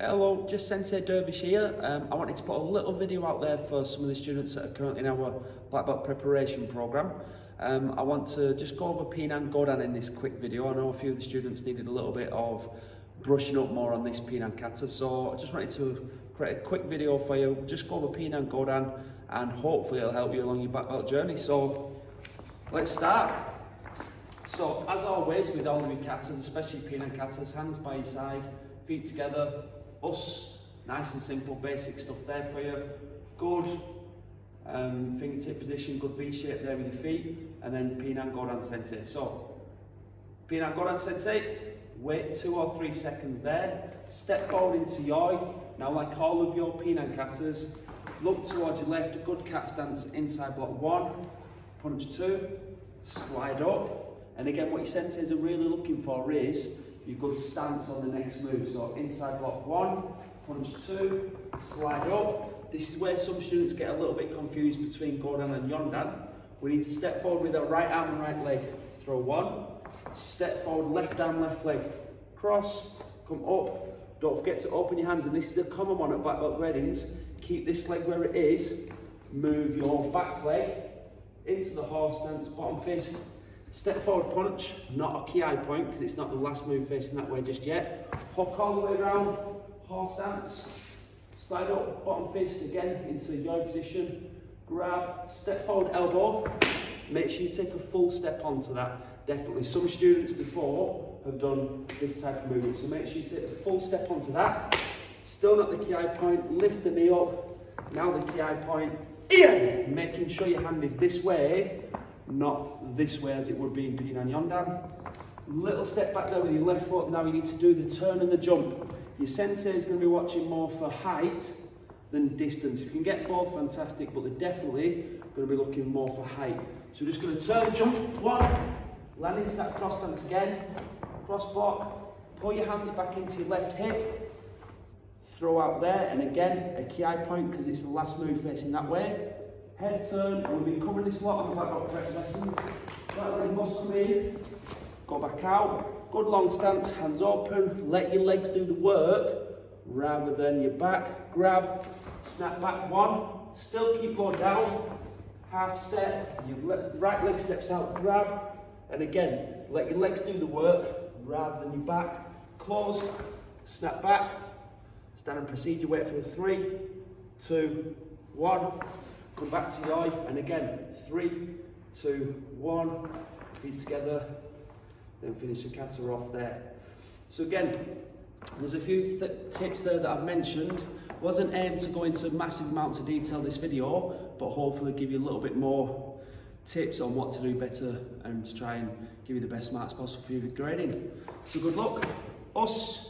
Hello, just Sensei Dervish here. Um, I wanted to put a little video out there for some of the students that are currently in our Black Belt preparation programme. Um, I want to just go over Pinan Godan in this quick video. I know a few of the students needed a little bit of brushing up more on this Pinan Kata, so I just wanted to create a quick video for you. Just go over Pinan Godan and hopefully it'll help you along your Black Belt journey. So let's start. So as always with all your katas, especially Pinan Katas, hands by your side, feet together, us, nice and simple, basic stuff there for you. Good um, fingertip position, good V shape there with your feet, and then Pinan Godan Sensei. So, Pinan Godan Sensei, wait two or three seconds there, step forward into yoi. Now, like all of your Pinan katas, look towards your left, good cat stance inside block one, punch two, slide up, and again, what your senseis are really looking for is your good stance on the next move. So inside block one, punch two, slide up. This is where some students get a little bit confused between Godan and Yondan. We need to step forward with our right arm and right leg. Throw one, step forward, left arm, left leg. Cross, come up. Don't forget to open your hands, and this is a common one at black belt gradings. Keep this leg where it is. Move your back leg into the horse stance, bottom fist, Step forward punch, not a ki point because it's not the last move facing that way just yet. Hook all the way around, horse stance, slide up, bottom fist again into the yo position, grab, step forward elbow. Make sure you take a full step onto that. Definitely, some students before have done this type of movement, so make sure you take a full step onto that. Still not the ki point, lift the knee up. Now the ki point, Ian, making sure your hand is this way not this way as it would be in Pinan Yondan. Little step back there with your left foot. Now you need to do the turn and the jump. Your sensei is going to be watching more for height than distance. If you can get both, fantastic, but they're definitely going to be looking more for height. So we're just going to turn, jump, one, land into that cross stance again, cross block, pull your hands back into your left hip, throw out there, and again, a ki point because it's the last move facing that way head turn, we've been covering this a lot I've got Prep lessons. Right leg must in, go back out, good long stance, hands open, let your legs do the work rather than your back. Grab, snap back one, still keep going down, half step, your right leg steps out, grab, and again, let your legs do the work rather than your back. Close, snap back, stand and procedure, wait for the three, two, one. Come back to the eye, and again, three, two, one, feet together, then finish the kata off there. So again, there's a few th tips there that I've mentioned. Wasn't aimed to go into massive amounts of detail this video, but hopefully give you a little bit more tips on what to do better and to try and give you the best marks possible for your grading. So good luck. Us